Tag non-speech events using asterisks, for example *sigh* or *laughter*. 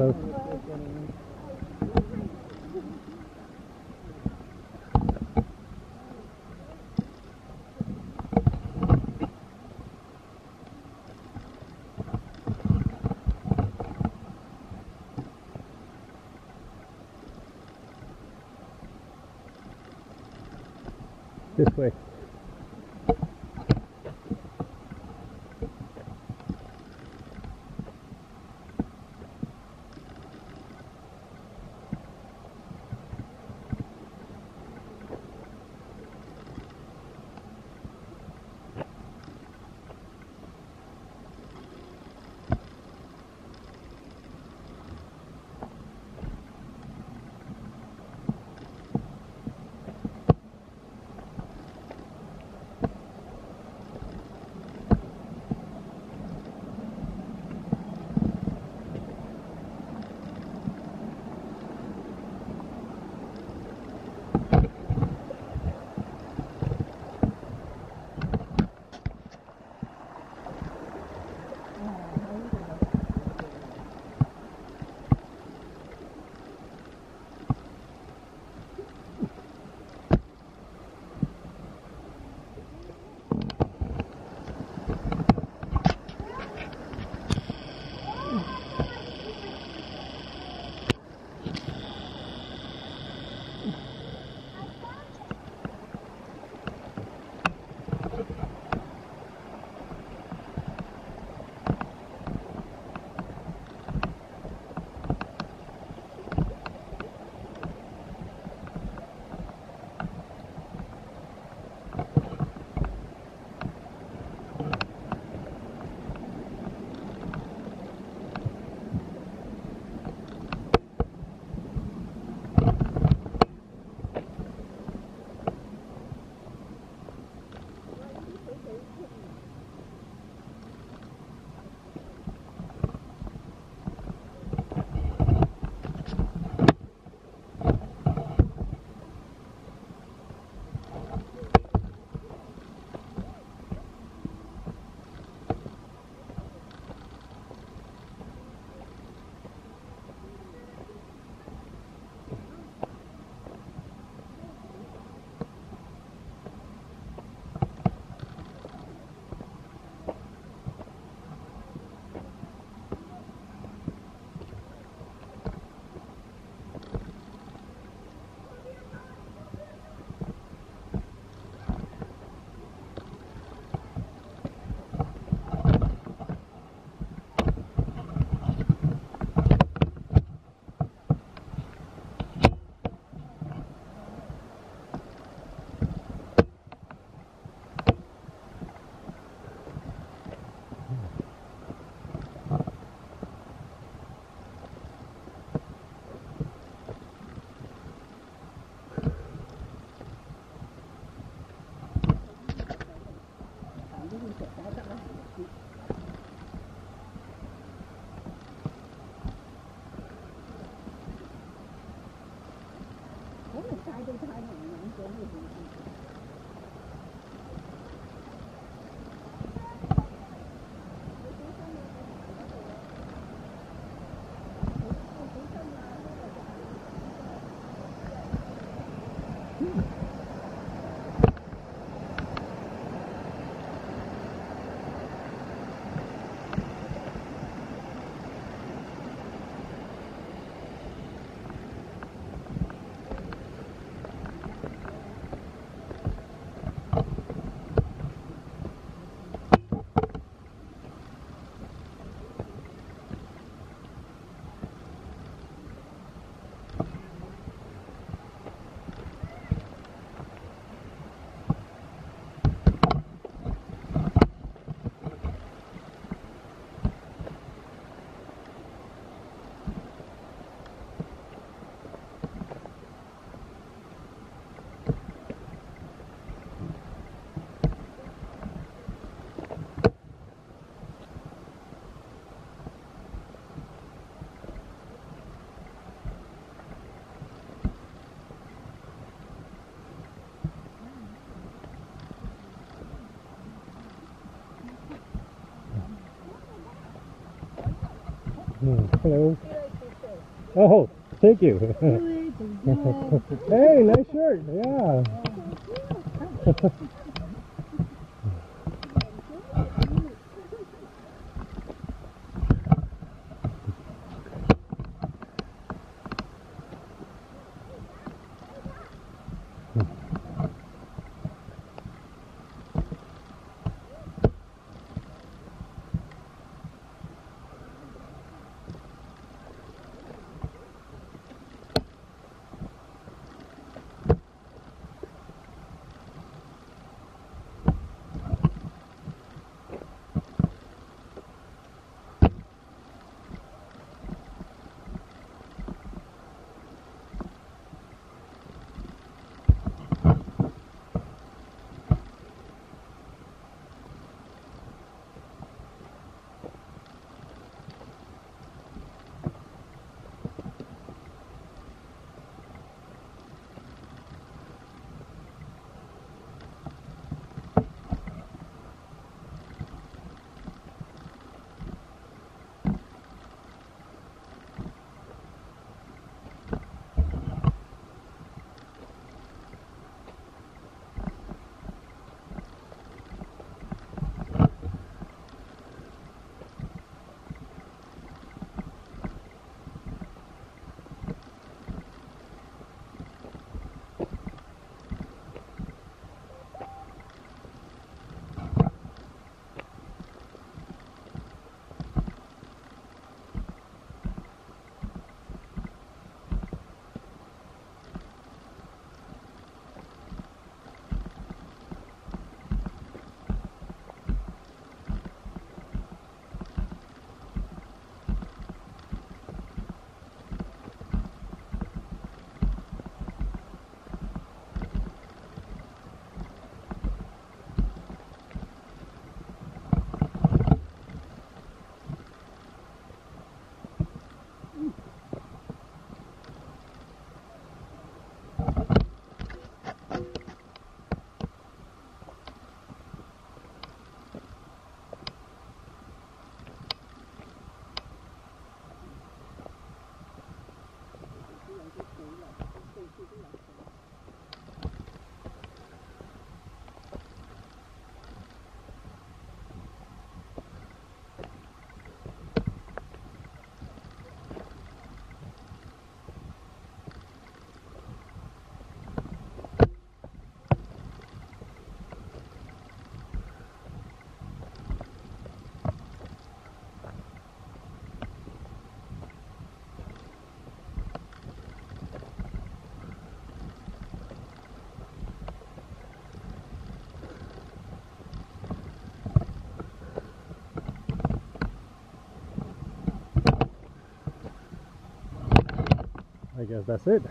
Hello. This way. Hello. Oh, thank you. *laughs* hey, nice shirt. Yeah. *laughs* I guess that's it.